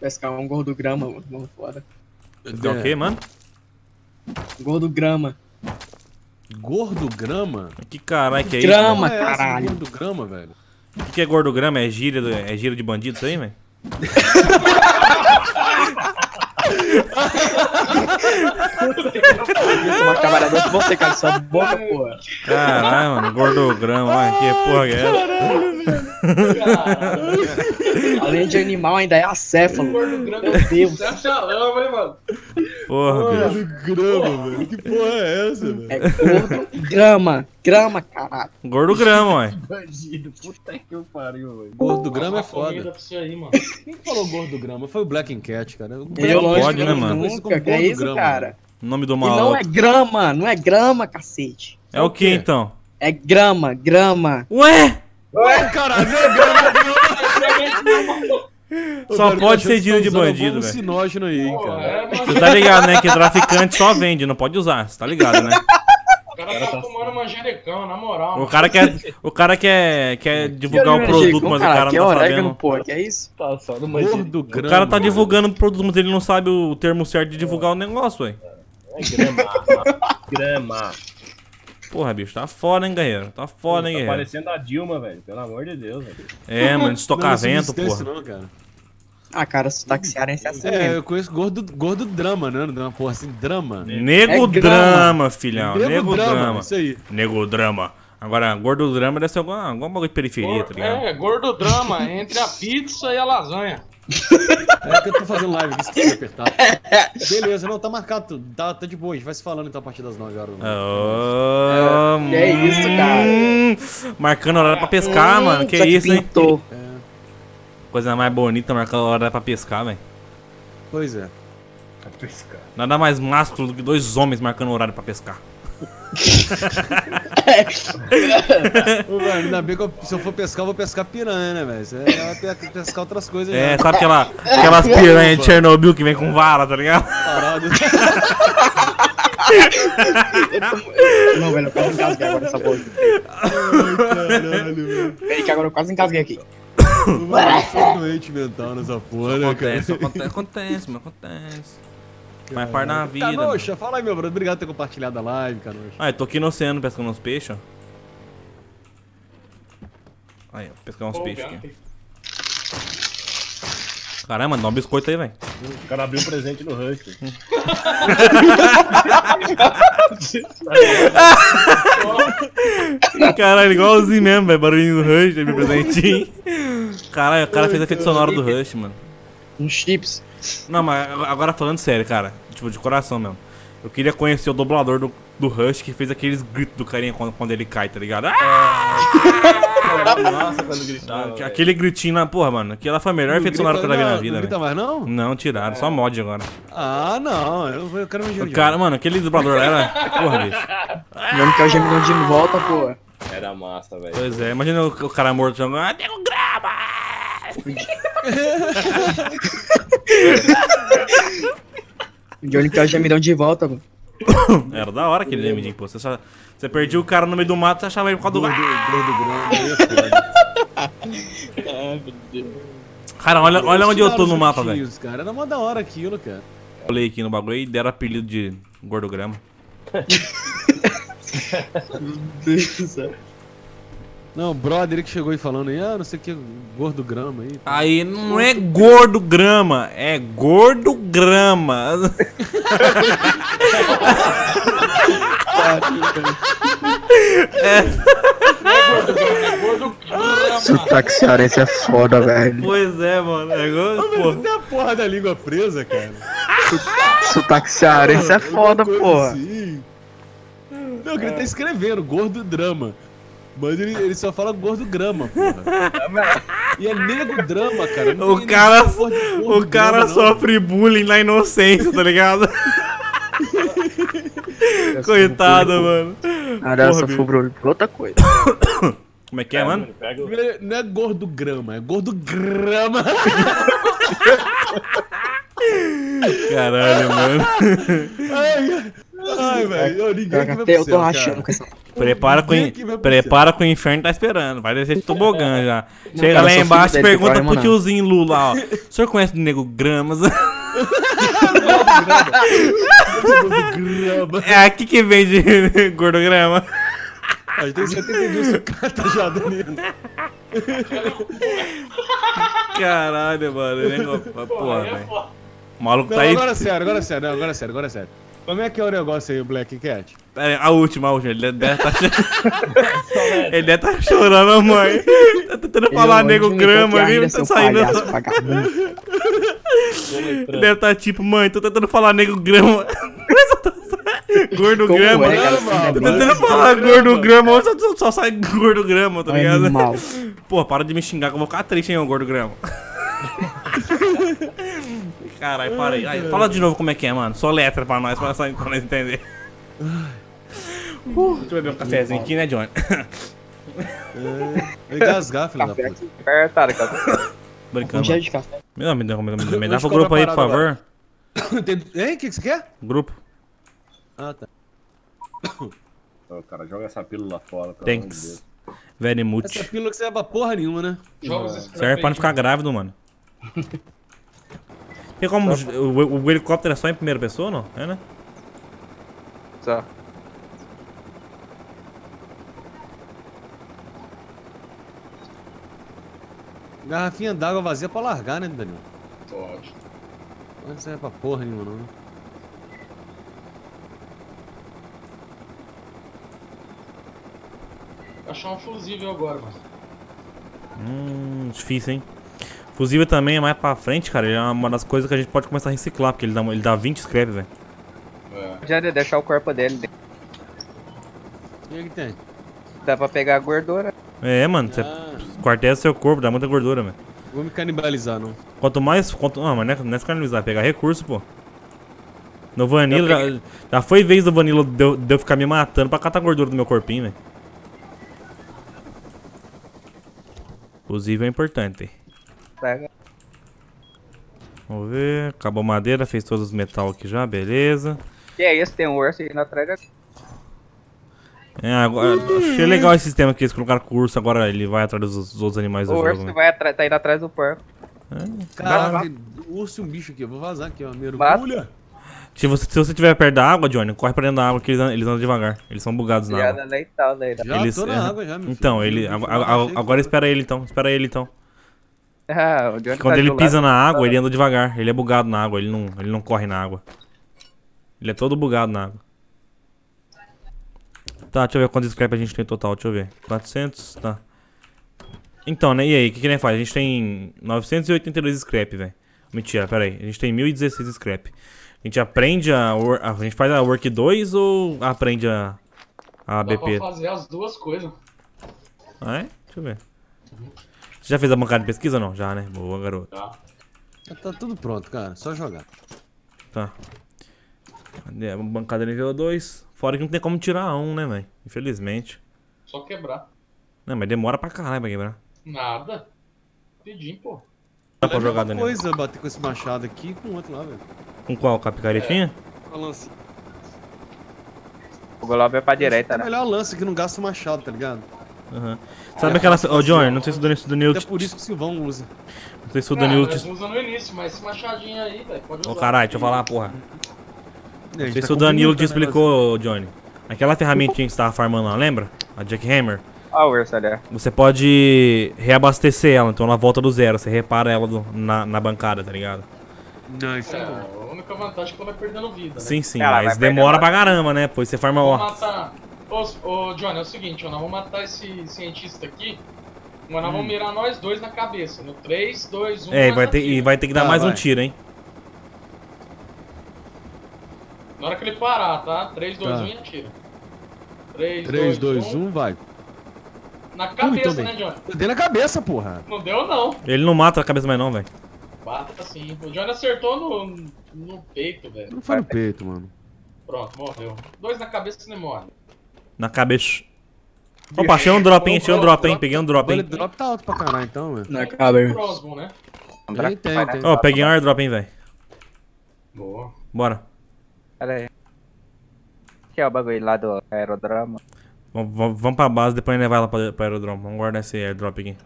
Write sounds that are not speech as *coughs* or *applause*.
pescar um gordo grama, mano. Vamos fora. É o quê, mano? Gordo grama. Gordo grama? Que caralho que é Grama, isso? Porra é essa, caralho. Gordo grama, velho. O que, que é gordograma? É gíria, do- é gíria de bandido isso aí, velho? Isso, uma camarada de você, cara. Sua boca, porra. Caralho, mano, gordograma, que porra é? Além de animal, ainda é acéfalo. Gordo grama. Meu Deus. Você acha lama, hein, mano? Porra, bicho. Gordo grama, velho. Que porra é essa, velho? É gordo grama. Grama, caralho. Gordograma, ué. *laughs* Bandido, puta que eu pariu, velho. Gordo grama é foda. aí, mano. Quem que falou gordo grama? Foi o Black Cat, cara. O Eu pode, de né, mano? Nunca. Que é gordo isso, grama, cara? Nome do E não é grama, não é grama, cacete. É o que quê? então? É grama, grama. Ué! Ué, caralho, é Ô, Só velho, pode tá ser gíria que de tá bandido, velho. sinógeno aí, hein, cara. é. Você tá ligado, né? Que traficante só vende, não pode usar. Você tá ligado, né? O cara tá tomando manjericão, na moral. O mano. cara quer, o cara quer, quer divulgar o produto, mas o cara, cara que não tá orégano, sabendo. porra, que é isso? Tá só no. O cara tá velho. divulgando o produto, mas ele não sabe o termo certo de divulgar o negócio, ué. É grama. grama. Porra, bicho, tá foda, hein, guerreiro? Tá foda, hein, Tá guerreiro? parecendo a Dilma, velho. Pelo amor de Deus, velho. É, mano, estocar vento, porra. não, cara. Ah, cara, sotaque cearense é assim É, mesmo. eu conheço gordo, gordo drama, né? Uma porra assim, drama. Nego É grama. drama, filhão. Nego Nego drama. Isso aí. Nego drama. Agora, gordo drama deve ser alguma, alguma bagulho de periferia, tá ligado? É, gordo drama *laughs* entre a pizza e a lasanha. É que eu tô fazendo live esqueci de apertar. *laughs* Beleza, não, tá marcado tudo. Tá, tá de boa, a gente vai se falando então a partir das 9 horas. Ah, Que é isso, cara? hum, Marcando horário pra pescar, Hum, mano. Que isso, hein? Pinto. Coisa mais bonita marcando horário pra pescar, velho. Pois é. Pra pescar. Nada mais másculo do que dois homens marcando horário pra pescar. *laughs* Velho, ainda bem que eu- se eu for pescar, eu vou pescar piranha, né, velho? Você vai pe- pescar outras coisas É, já. sabe aquela, aquelas piranhas de Chernobyl que vem com vara, tá ligado? Parado. Não, velho, eu quase engasguei agora nessa porra. Caralho, velho. Peraí que agora eu quase engasguei aqui. Mano, eu sou doente mental nessa porra, né, cara? Acontece, acontece, acontece, mas. Faz parte da vida. mano. Canoxa, fala aí, meu brother. Obrigado por ter compartilhado a live, Canoxa. Ah, eu tô aqui no oceano pescando uns peixes, ó. Aí, ó, pescar uns peixes aqui. Caramba, dá um biscoito aí, velho. O cara abriu um presente no Rush. *laughs* Caralho, igualzinho mesmo, velho. Barulhinho do Rush, meu presentinho. Caralho, o cara fez efeito sonoro do Rush, mano. Uns chips. Não, mas agora falando sério, cara. Tipo, de coração mesmo. Eu queria conhecer o dublador do, do Rush que fez aqueles gritos do carinha quando, quando ele cai, tá ligado? Ah! Nossa, quando gritava. Aquele gritinho lá, porra, mano. Aquela foi a melhor efeito sonoro que eu já vi na vida, Não grita mais, não? Não, tiraram, só mod agora. Ah, não. Eu, eu quero me judiar. cara, mano, aquele dublador lá era. Porra, bicho. Mesmo que é o gemidão de volta, pô. Era massa, velho. Pois é, imagina o, o cara morto jogando. Ah, tem um grama! *laughs* O *laughs* Johnny quer o gemidão de volta, mano. Era da hora aquele gemidinho, pô. Você, só- você perdia o cara no meio do mato, você achava ele por causa do. Gordo, Ah! gordo grande, aí é foda. *laughs* Cara, olha, olha onde eu tô no mapa, velho. cara. Era mó da hora aquilo, cara. Olhei aqui no bagulho e deram apelido de gordograma. *laughs* Não, o brother ele que chegou aí falando aí, ah, não sei o que, gordo grama aí. Aí não é gordograma, é gordograma. Gordo grama. Sotaque cearense é foda, velho. pois é, mano. É igual, Mas pô. não tem a porra da língua presa, cara. Sotaque cearense é foda, porra. assim. Não, que ele tá escrevendo, gordo drama. Mas ele, ele só fala gordo grama, porra. E é nego drama, cara. Não O cara, gordo o cara não. sofre bullying na inocência, tá ligado? Coitado, mano. Cara, Porra, só foi por outra coisa. *coughs* Como é que é, mano? Pega o... Não é gordo grama, é gordo grama. Caralho, mano. Ai, velho. Ninguém que vai eu tô rachando com essa. Prepara que prepara com o inferno tá esperando. Vai descer de tobogã já. Chega cara, lá embaixo e pergunta pro não. tiozinho Lula, ó. *laughs* O senhor conhece o nego Gramas? Grama. *laughs* É aqui que vende *laughs* gordograma. A gente tem 70 mil sucatas já, Danilo. Caralho, mano. Porra, Porra, é velho. O maluco Não, tá aí. agora é sério, agora é sério, não, agora é sério, agora é sério. Como é que é o negócio aí, o Black Cat? Pera aí, A última, a última. Ele deve tá *laughs* chorando. Ele deve tá chorando, a mãe. Tá tentando falar nego grama ali, não tá saindo. Ele deve tá tipo, mãe, tô tentando falar nego grama. *laughs* gordo Como grama. é, cara? Não, Tô tentando falar gordo grama, só, só, só sai gordo grama, tá ligado? Animal. Pô, para de me xingar que eu vou ficar triste, hein, gordo grama. *laughs* Caralho, para aí. Aí, Fala de novo como é que é, mano. Só letra pra nós, pra nós, pra nós entender. Uh, deixa eu beber um cafezinho aqui, né, Johnny? Vai engasgar, filho da puta. Apertado, cara. Brincando. Um de café. Me dá, me dá, me dá, me dá pro grupo aí, por favor. *coughs* Tem- Hein? O que que você quer? Grupo. Ah, tá. *coughs* Ô, cara, joga essa pílula fora. Thanks. Very Essa much. pílula que serve pra porra nenhuma, né? Joga Serve pra não ficar grávido, mano. *laughs* Tem como. O, o- o helicóptero é só em primeira pessoa, não? É, né? Só. Garrafinha d'água vazia pra largar, né, Danilo? Pode. Não serve pra porra nenhuma, não. Vou achar um fusível agora, mano. Hum, difícil, hein? Fusível também é mais pra frente, cara. Ele é uma das coisas que a gente pode começar a reciclar, porque ele dá, ele dá 20 scrap, velho. É. Já de deixar o corpo dele. dentro. O que que tem? Dá pra pegar a gordura. É, mano. Você Ah, quarteia seu corpo, dá muita gordura, velho. vou me canibalizar, não. Quanto mais. Quanto, não, mas não é, não é canalizar, é pegar recurso, pô. No Vanilla, já, já foi vez do Vanilla de eu, de eu ficar me matando pra catar gordura do meu corpinho, velho. Fusível é importante. Pega. Vamos ver. Acabou madeira, fez todos os metal aqui já, beleza. Que é isso? Tem um urso indo atrás da... É, agora, achei legal esse sistema que eles colocaram com o urso, agora ele vai atrás dos, dos outros animais do O jogo. urso né? vai atrás, tá indo atrás do porco. Caraca, tem urso e um bicho aqui. Eu vou vazar aqui, ó. Mergulha. Se você, se você estiver perto da água, Johnny, corre pra dentro da água que eles, andam- eles andam devagar. Eles são bugados na Já água. daí. Já Eles- tô na é. água já, meu Então, filho. ele. Eu Agora, achei que agora espera ele então. Espera ele então. *laughs* Ah, o Johnny Quando tá ele pisa lado. na água, ele anda devagar. Ele é bugado na água, ele não, ele não corre na água. Ele é todo bugado na água. Tá, deixa eu ver quantos scrap a gente tem total, deixa eu ver. 400, tá. Então, né, e aí, o que que a gente faz? A gente tem 982 scrap, velho. Mentira, pera aí. A gente tem 1016 scrap. A gente aprende a... A gente faz a Work 2 ou aprende a... A Dá BP? pra fazer as duas coisas. Ah, é? Deixa eu ver. Já fez a bancada de pesquisa ou não? Já, né? Boa, garoto. Tá? Já Tá tudo pronto, cara. Só jogar. Tá. Cadê? A bancada nível 2. Fora que não tem como tirar um, né, velho? Infelizmente. Só quebrar. Não, mas demora pra caralho pra quebrar. Nada. Pedim, pô. Dá pra É jogar, Daniel. coisa bater com esse machado aqui e com o outro lá, velho. Com qual? Com a picaretinha? Com a lança. O Globo é pra direita, É né? melhor a lança que não gasta o machado, tá ligado? Aham. Sabe aquela. Ô, Johnny, não sei se o Danilo. Se o Danilo Até por isso que o Silvão usa. Não sei se o Ah, Danilo. nós te- usa no início, mas esse machadinho aí, velho, pode usar. Ô, caralho, deixa eu falar, porra. É, Não sei se o Danilo te explicou, Johnny. Aquela ferramentinha que você tava farmando lá, lembra? A Jackhammer. Olha o ó. Você pode reabastecer ela, então ela volta do zero. Você repara ela do- na, na bancada, tá ligado? Não, isso é É, bom. a única vantagem é que ela vai perdendo vida, né? Sim, sim, Ela mas demora pra caramba, né? Pois você farma, ó. matar... Ô, ô, Johnny, é o seguinte, ó, nós vamos matar esse cientista aqui, mas nós vamos mirar nós dois na cabeça. No 3, 2, 1, Hum. É, e vai ter, e vai ter que dar Tá, mais um vai. tiro, hein? Na hora que ele parar, tá? 3, 2, Tá. 1 e atira. 3, 3, 2, 2, 1. 1, vai. Na cabeça, né. Johnny? Dei na cabeça, porra. Não deu, não. Ele não mata a cabeça mais não, velho. Bata assim. O Johnny acertou no, no peito, velho. Não foi no peito, mano. Pronto, morreu. Dois na cabeça não morre. Na cabeça. Opa, achei um drop, hein? Achei um drop, hein? Peguei um drop, Bullet hein? drop tá alto pra caralho, então, velho. Na cabeça. Crossbow, né? Tem, tem, tem. Ó, peguei um airdrop, hein, velho. Boa. Bora. Pera aí. aqui, ó, o bagulho lá do aerodromo. Vamos, pra base, depois a gente vai lá pra, pra aerodrome. Vamos guardar esse airdrop aqui.